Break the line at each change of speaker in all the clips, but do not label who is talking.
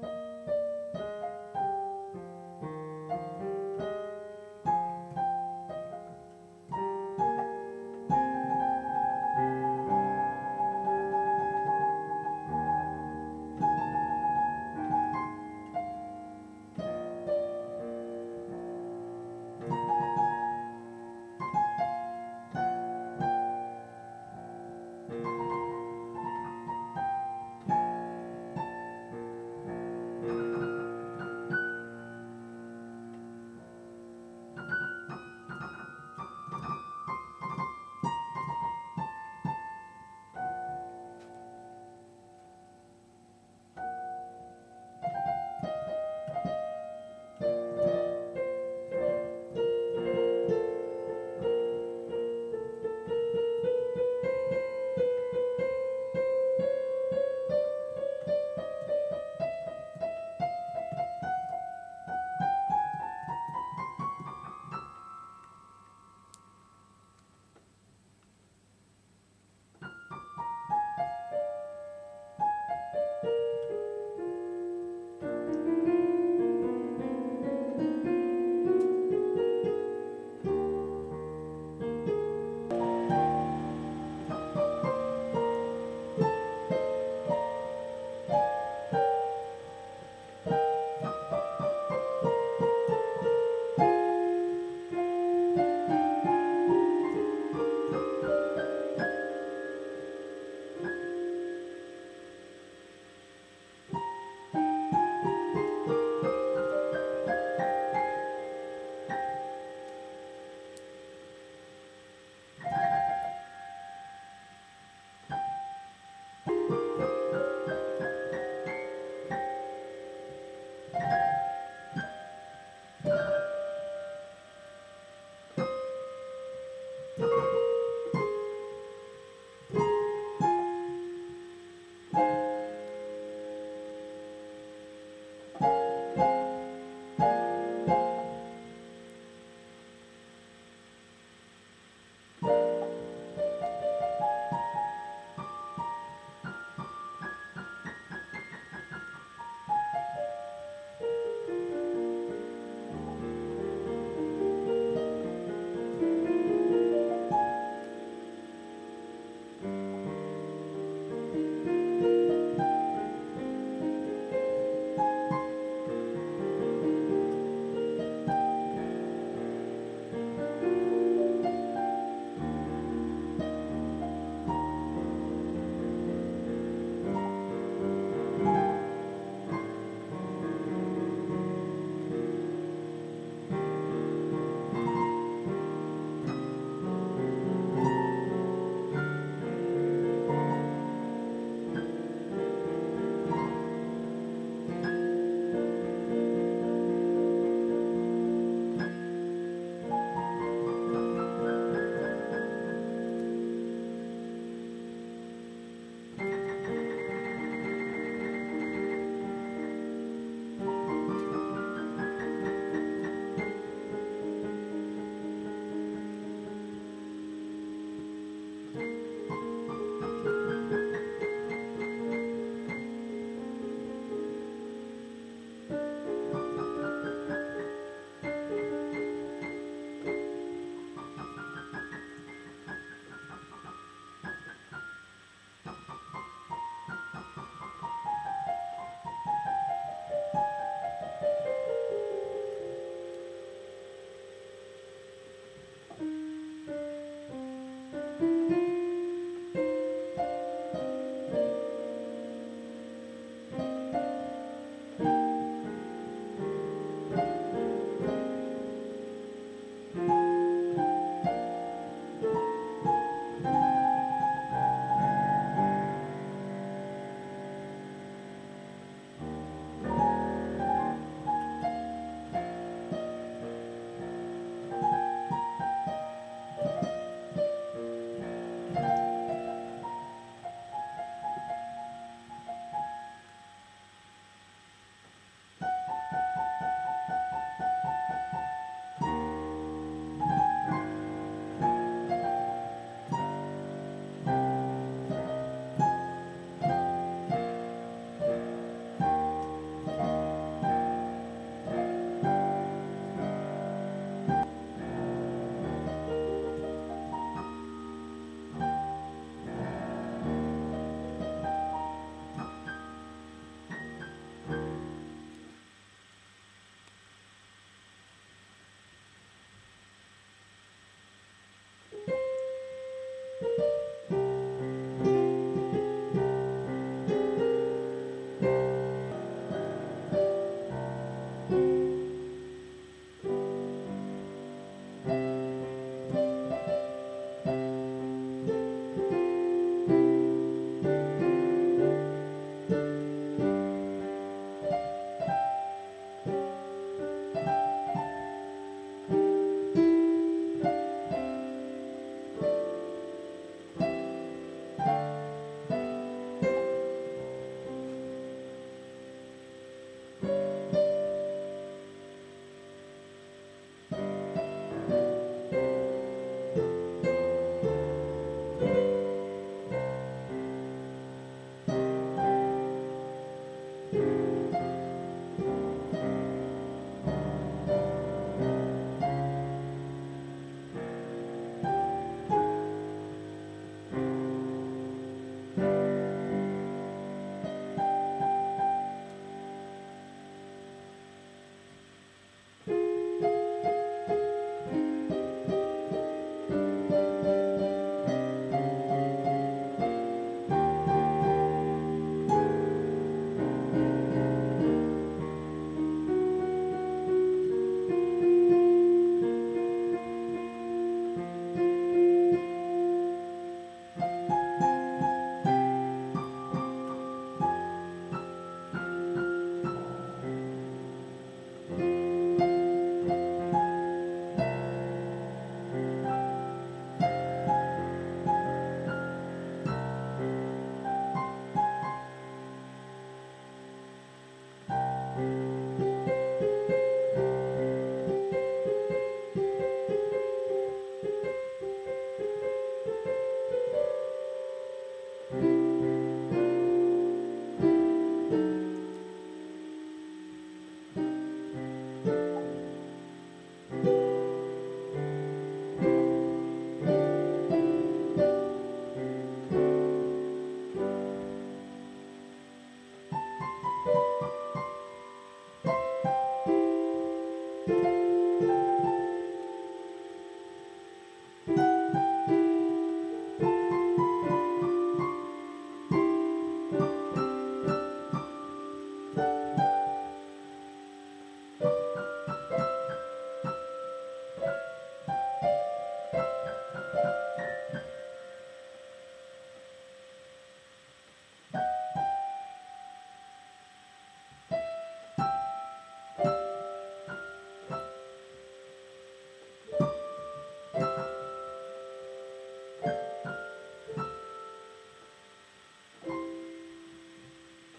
thank you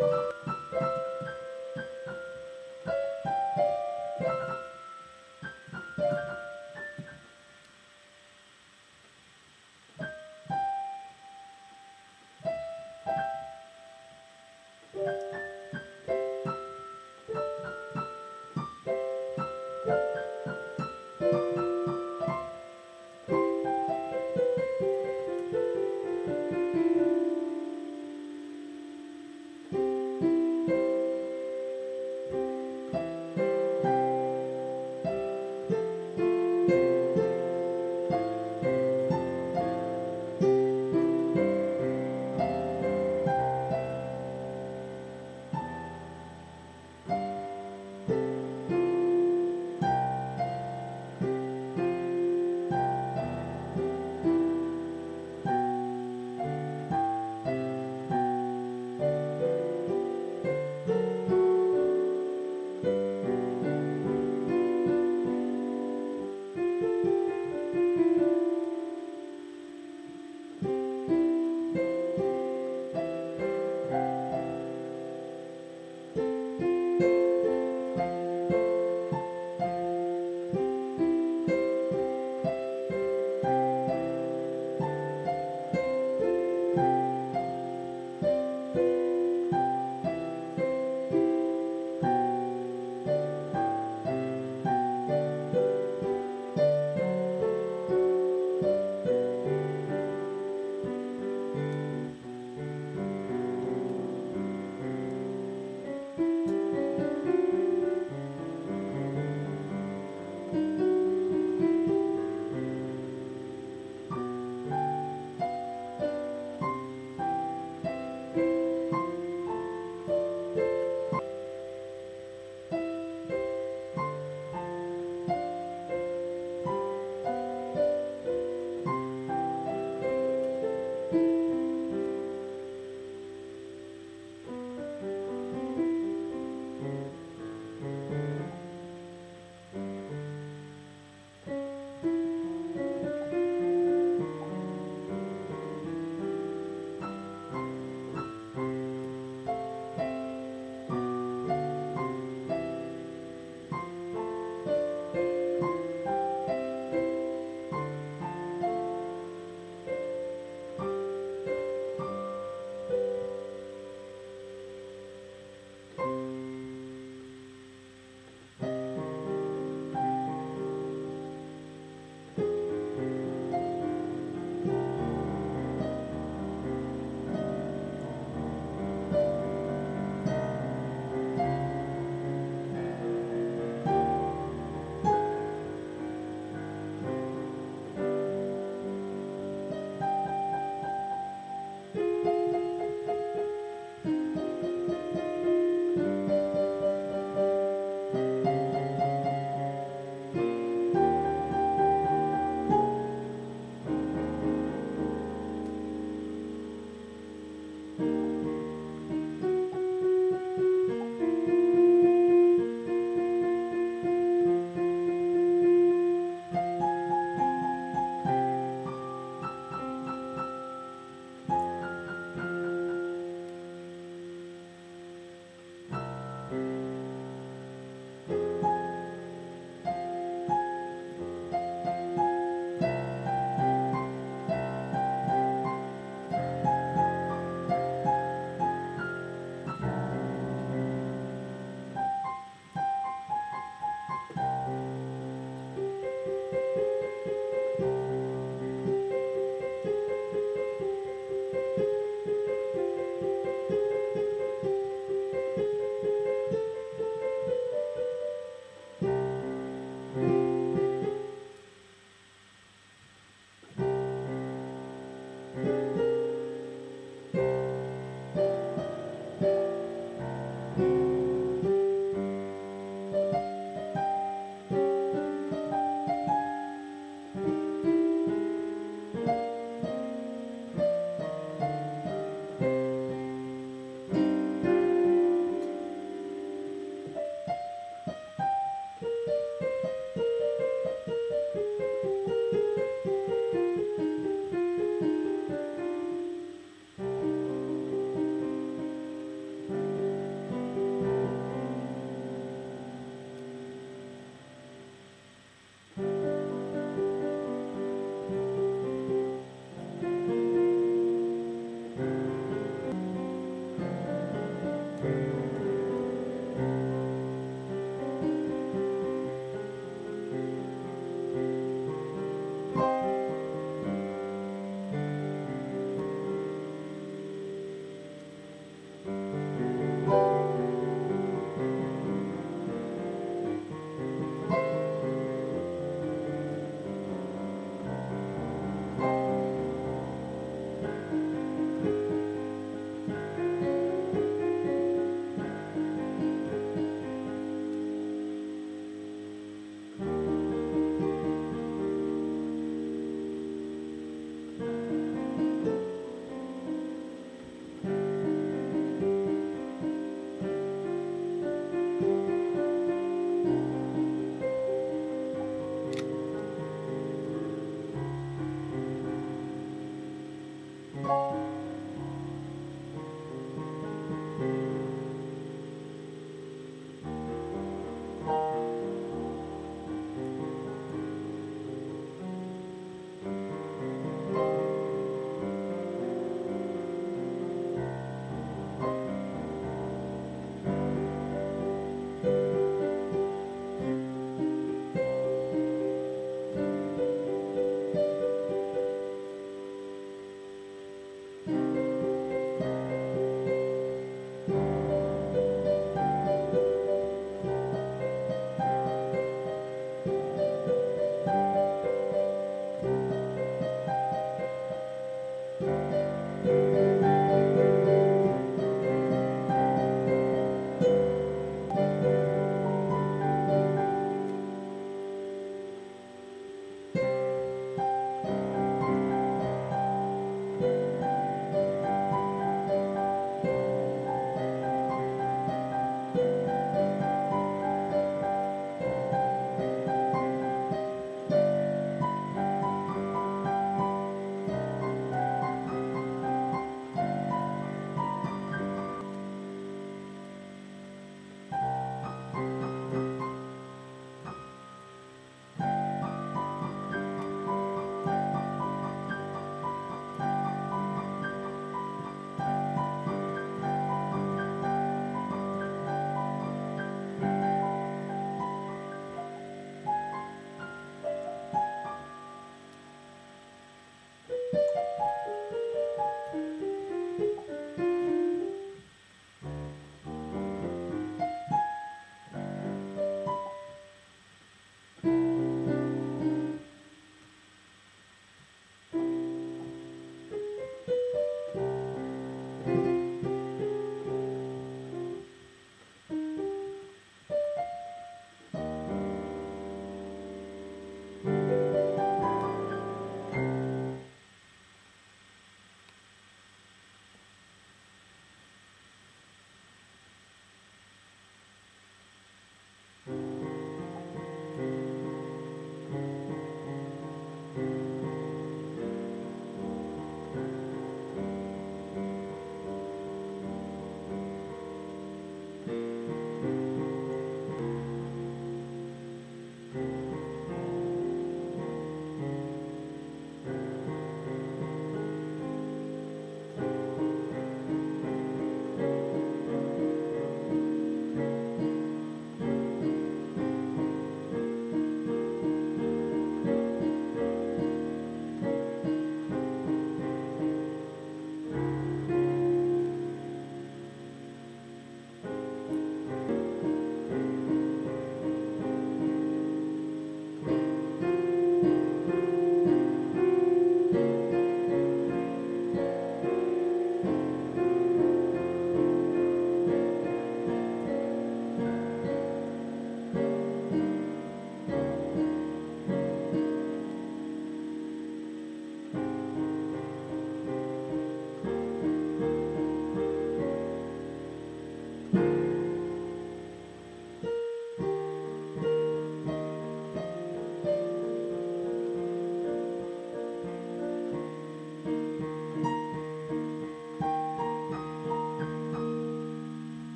you.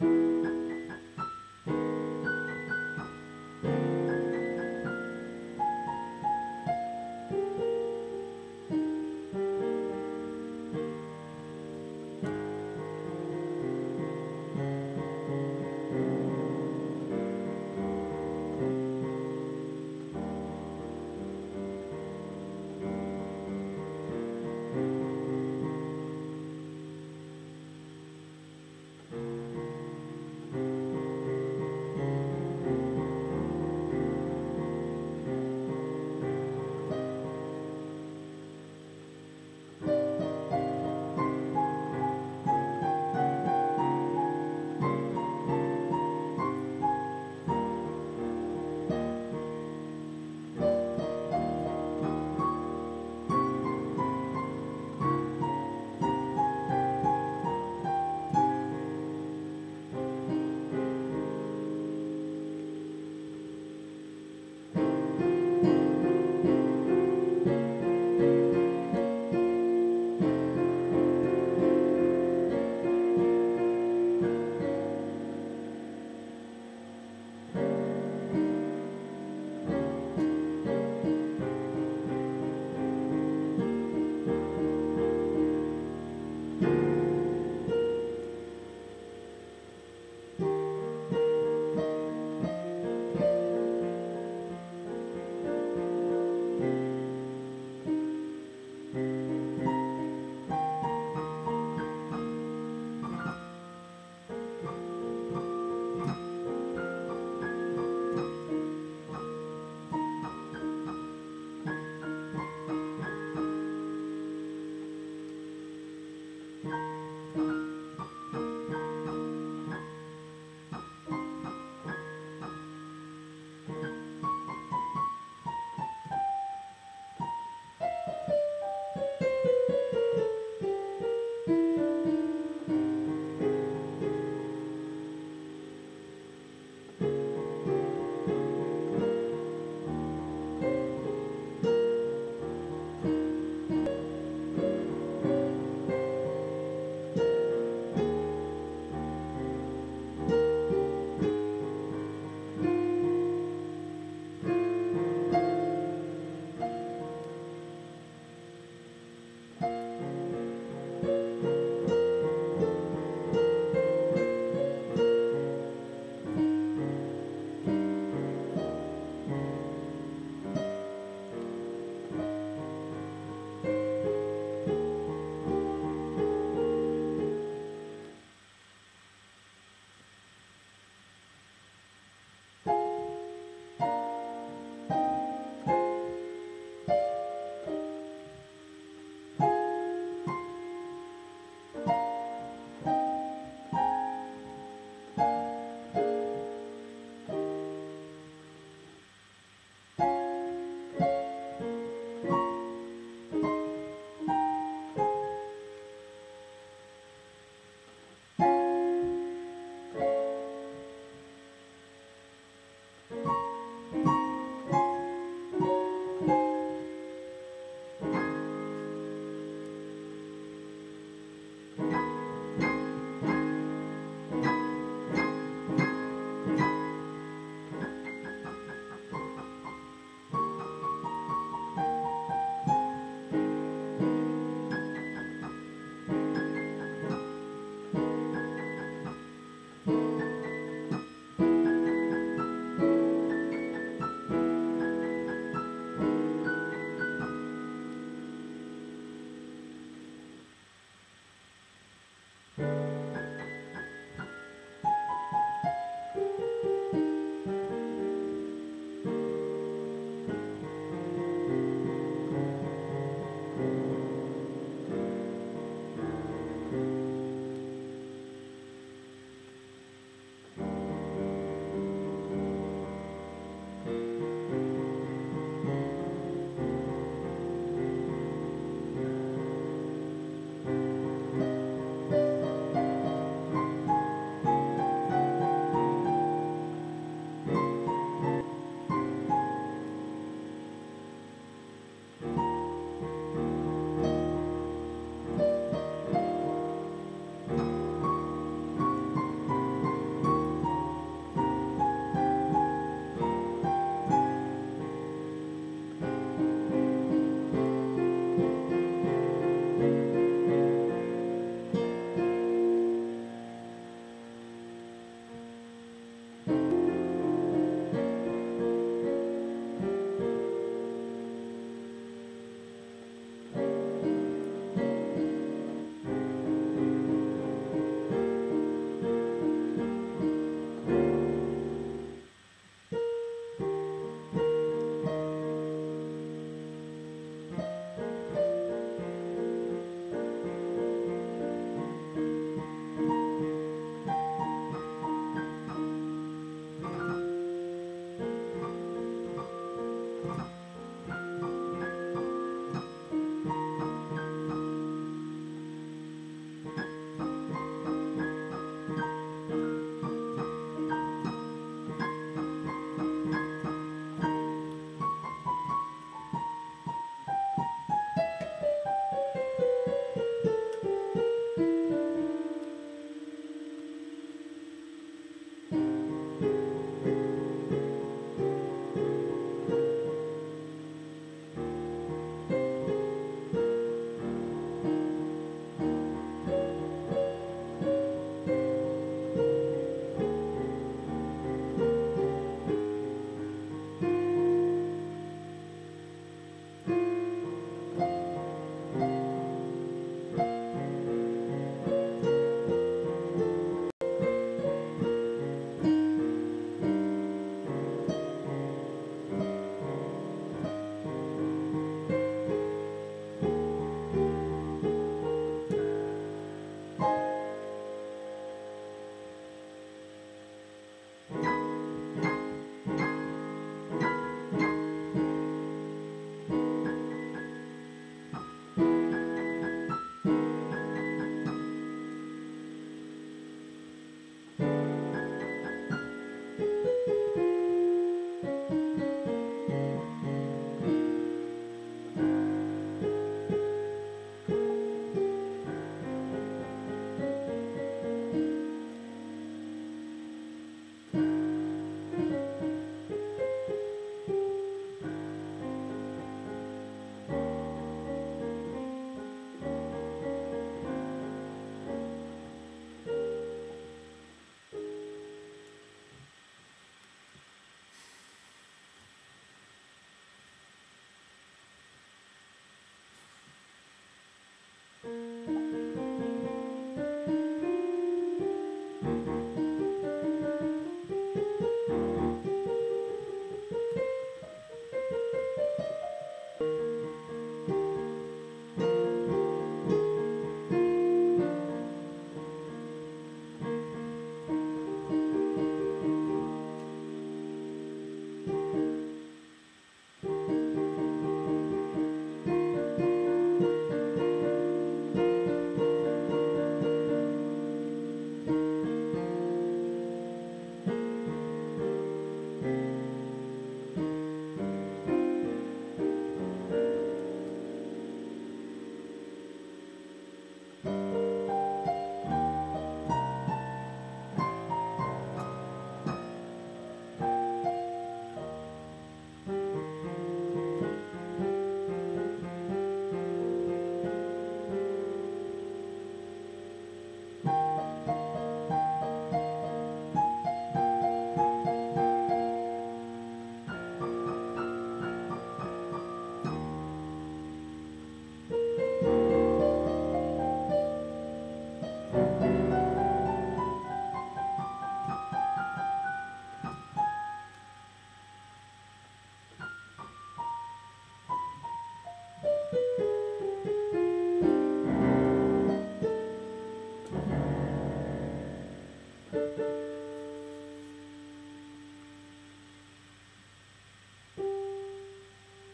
Thank you.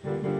Mm-hmm.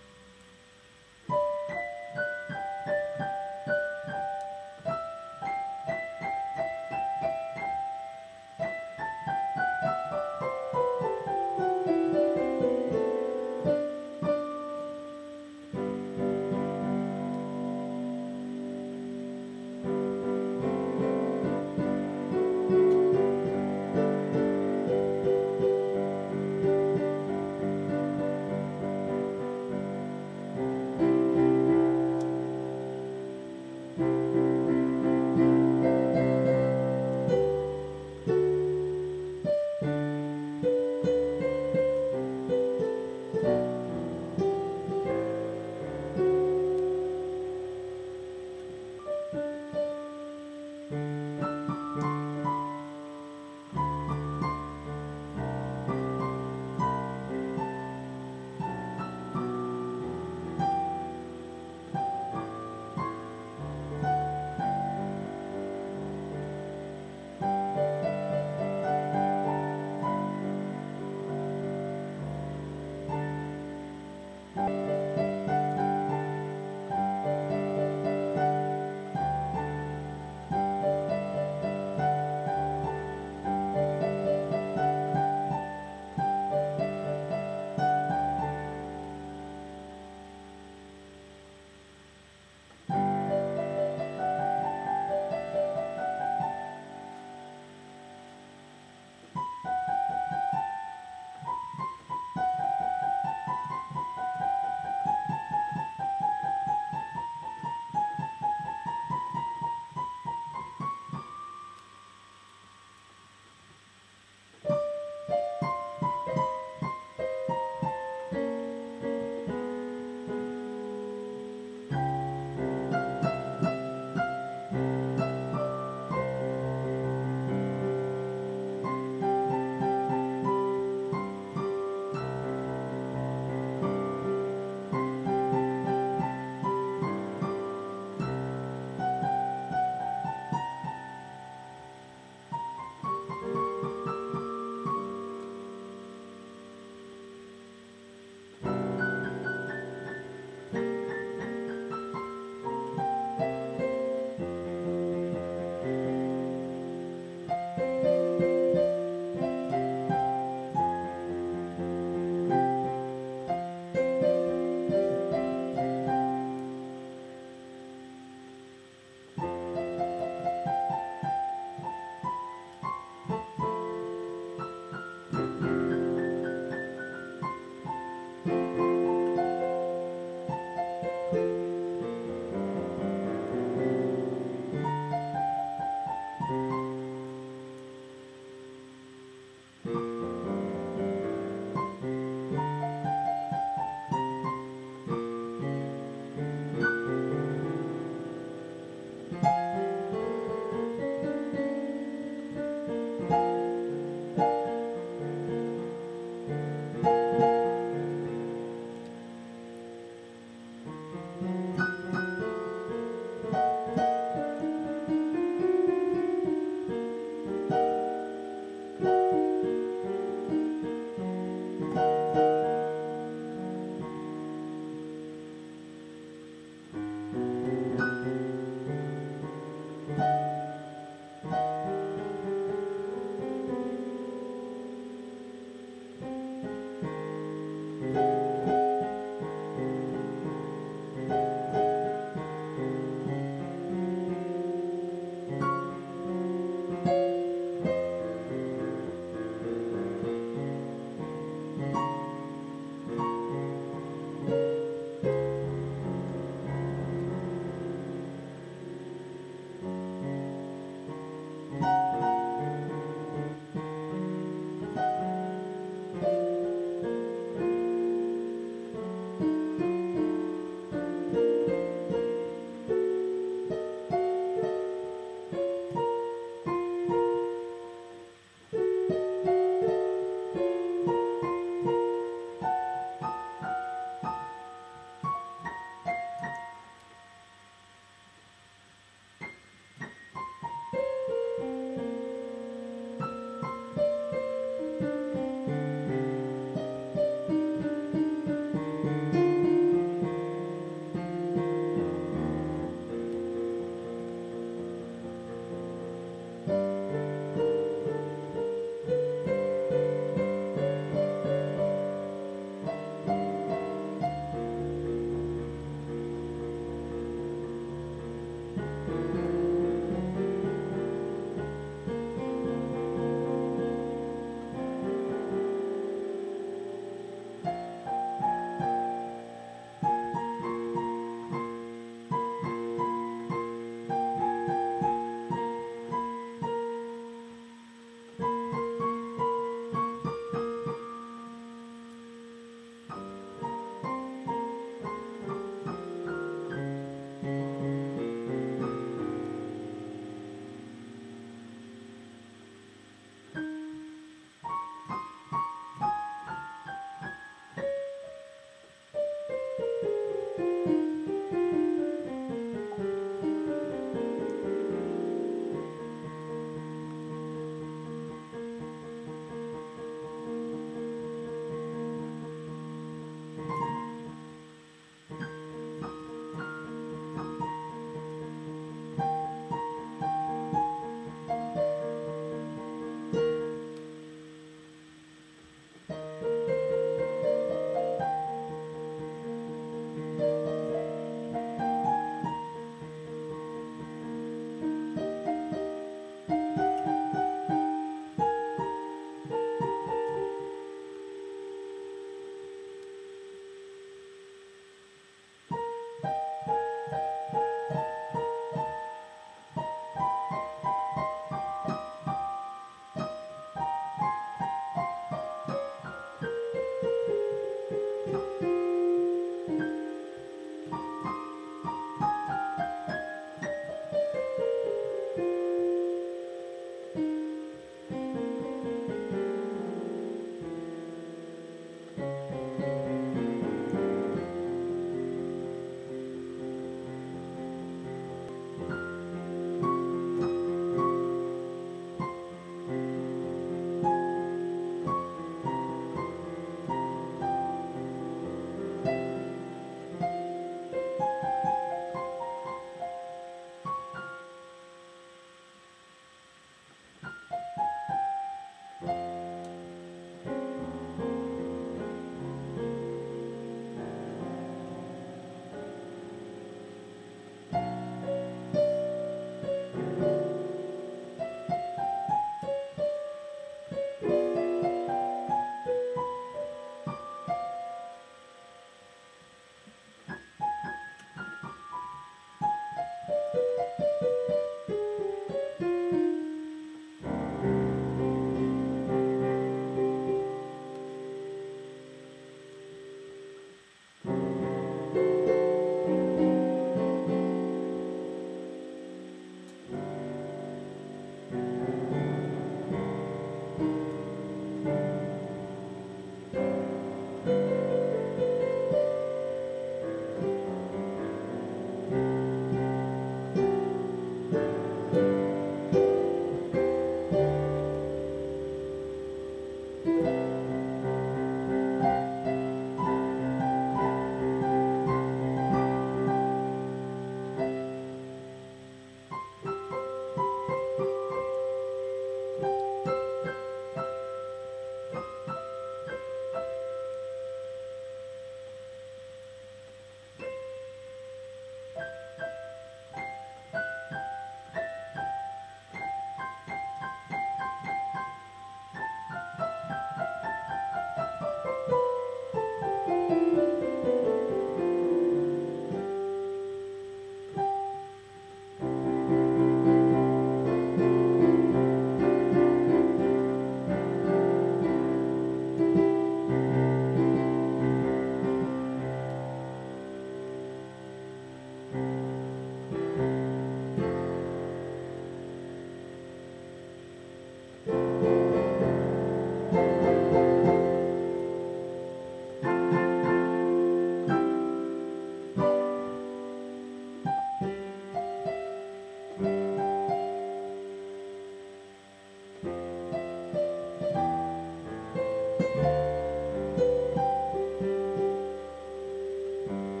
Thank you.